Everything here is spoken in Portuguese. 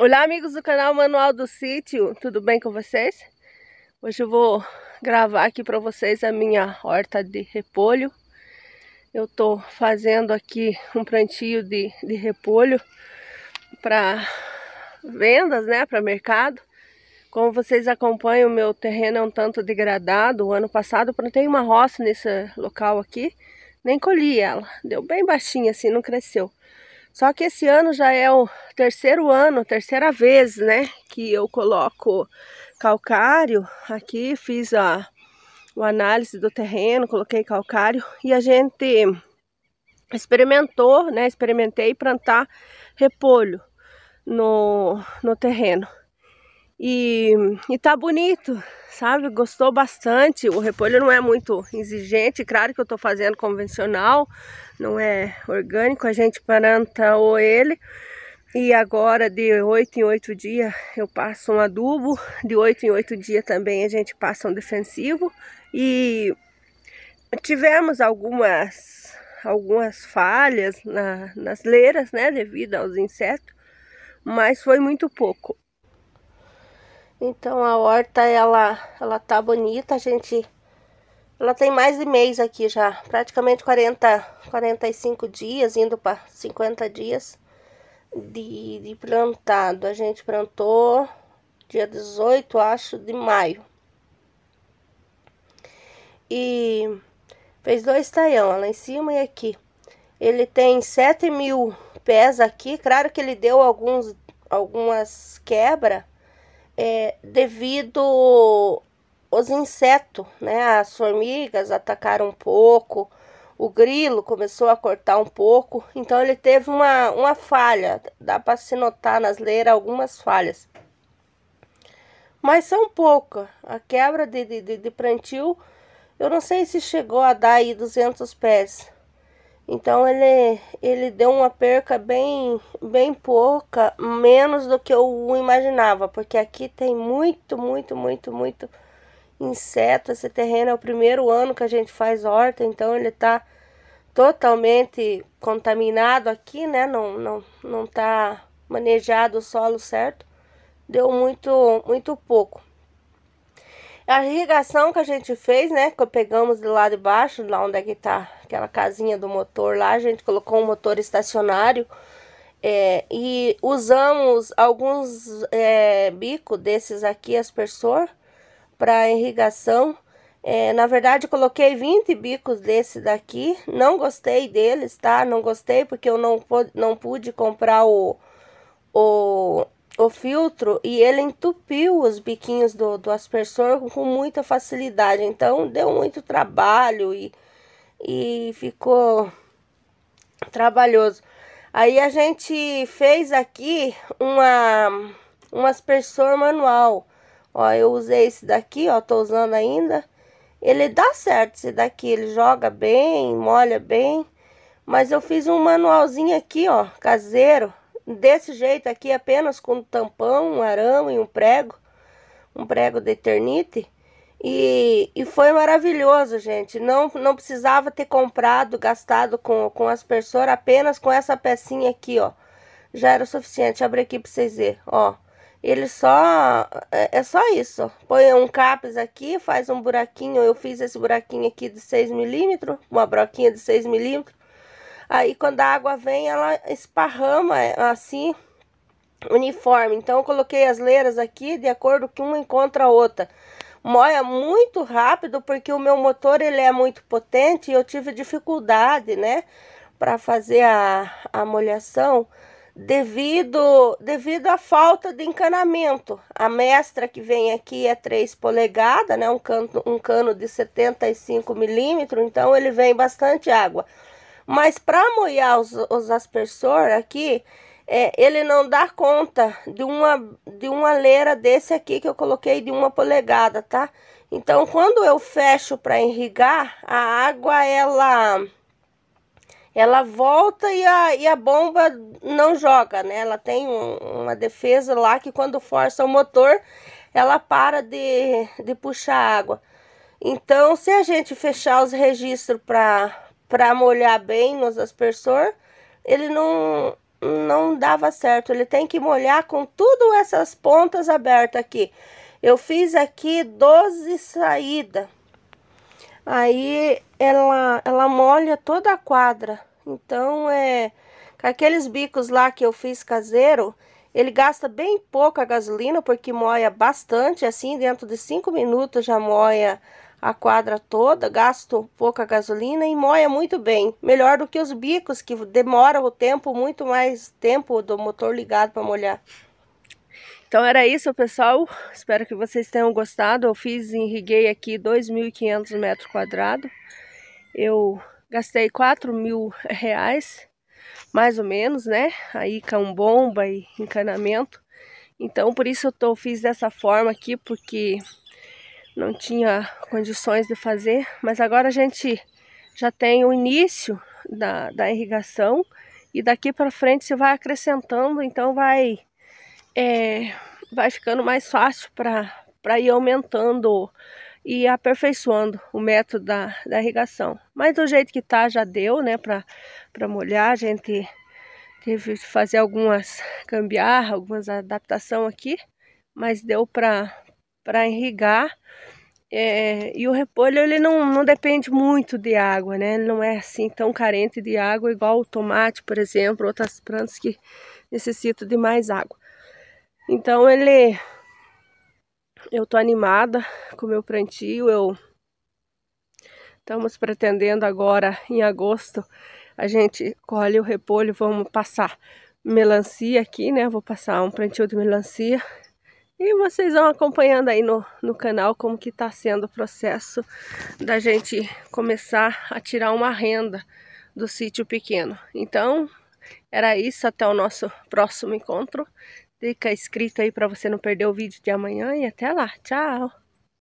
Olá amigos do canal Manual do Sítio, tudo bem com vocês? Hoje eu vou gravar aqui para vocês a minha horta de repolho. Eu tô fazendo aqui um plantio de, de repolho para vendas, né, para mercado. Como vocês acompanham, o meu terreno é um tanto degradado. O ano passado eu plantei uma roça nesse local aqui, nem colhi ela. Deu bem baixinha assim, não cresceu. Só que esse ano já é o terceiro ano, terceira vez, né, que eu coloco calcário aqui, fiz a, a análise do terreno, coloquei calcário e a gente experimentou, né, experimentei plantar repolho no, no terreno. E, e tá bonito, sabe? Gostou bastante. O repolho não é muito exigente, claro que eu tô fazendo convencional, não é orgânico, a gente plantou ele. E agora de 8 em 8 dias eu passo um adubo, de 8 em 8 dias também a gente passa um defensivo. E tivemos algumas, algumas falhas na, nas leiras, né, devido aos insetos, mas foi muito pouco. Então a horta ela ela tá bonita, a gente ela tem mais de mês aqui já, praticamente 40 45 dias indo para 50 dias de, de plantado. A gente plantou dia 18, acho, de maio. E fez dois taião, lá em cima e aqui. Ele tem 7 mil pés aqui, claro que ele deu alguns algumas quebras é, devido os insetos, né? As formigas atacaram um pouco, o grilo começou a cortar um pouco, então ele teve uma, uma falha, dá para se notar nas leiras algumas falhas. Mas são poucas, a quebra de, de, de plantio, eu não sei se chegou a dar aí 200 pés. Então ele, ele deu uma perca bem, bem pouca, menos do que eu imaginava, porque aqui tem muito, muito, muito, muito inseto. Esse terreno é o primeiro ano que a gente faz horta, então ele tá totalmente contaminado aqui, né? Não, não, não tá manejado o solo certo. Deu muito, muito pouco. A irrigação que a gente fez, né? Que pegamos do lado de baixo, lá onde é que tá aquela casinha do motor lá, a gente colocou um motor estacionário. É, e usamos alguns é, bicos desses aqui, aspersor, para irrigação. É, na verdade, coloquei 20 bicos desse daqui. Não gostei deles, tá? Não gostei porque eu não, não pude comprar o, o o filtro e ele entupiu os biquinhos do, do aspersor com muita facilidade. Então deu muito trabalho e, e ficou trabalhoso. Aí a gente fez aqui uma, um aspersor manual. Ó, eu usei esse daqui, ó, tô usando ainda. Ele dá certo esse daqui, ele joga bem, molha bem. Mas eu fiz um manualzinho aqui, ó, caseiro desse jeito aqui, apenas com tampão, um arame e um prego, um prego de eternite. E, e foi maravilhoso, gente. Não, não precisava ter comprado, gastado com, com aspersor, apenas com essa pecinha aqui, ó. Já era o suficiente. Abre aqui para vocês verem, ó. Ele só, é, é só isso. Põe um capes aqui, faz um buraquinho. Eu fiz esse buraquinho aqui de 6 milímetros, uma broquinha de 6 milímetros. Aí quando a água vem, ela esparrama é, assim, uniforme. Então eu coloquei as leiras aqui de acordo que uma encontra a outra. Moia muito rápido porque o meu motor ele é muito potente e eu tive dificuldade, né, para fazer a, a molhação devido devido à falta de encanamento. A mestra que vem aqui é 3 polegadas, né, um cano, um cano de 75 milímetros, então ele vem bastante água. Mas para molhar os, os aqui, é, ele não dá conta de uma, de uma leira desse aqui que eu coloquei de uma polegada, tá? Então, quando eu fecho para irrigar, a água, ela ela volta e a, e a bomba não joga, né? Ela tem um, uma defesa lá que quando força o motor, ela para de, de puxar água. Então, se a gente fechar os registros para para molhar bem nos aspersor, ele não não dava certo. Ele tem que molhar com tudo essas pontas abertas aqui. Eu fiz aqui 12 saídas. Aí ela, ela molha toda a quadra. Então é com aqueles bicos lá que eu fiz caseiro, ele gasta bem pouca gasolina porque moia bastante, assim, dentro de 5 minutos já moia a quadra toda, gasto pouca gasolina e moia muito bem. Melhor do que os bicos, que demora o tempo, muito mais tempo do motor ligado para molhar. Então era isso, pessoal. Espero que vocês tenham gostado. Eu fiz, irriguei aqui 2.500 metros quadrados. Eu gastei 4 mil reais, mais ou menos, né? Aí com bomba e encanamento. Então, por isso eu tô, fiz dessa forma aqui, porque não tinha condições de fazer, mas agora a gente já tem o início da, da irrigação e daqui para frente se vai acrescentando, então vai, é, vai ficando mais fácil para ir aumentando e aperfeiçoando o método da, da irrigação. Mas do jeito que tá já deu, né, para molhar, a gente teve que fazer algumas gambiarra, algumas adaptação aqui, mas deu para irrigar é, e o repolho ele não, não depende muito de água, né? Ele não é assim tão carente de água igual o tomate, por exemplo, outras plantas que necessitam de mais água. Então ele eu tô animada com o meu plantio, eu estamos pretendendo agora em agosto a gente colhe o repolho, vamos passar melancia aqui, né? Vou passar um plantio de melancia e vocês vão acompanhando aí no, no canal como que está sendo o processo da gente começar a tirar uma renda do sítio pequeno. Então, era isso, até o nosso próximo encontro. Fica inscrito aí para você não perder o vídeo de amanhã e até lá. Tchau!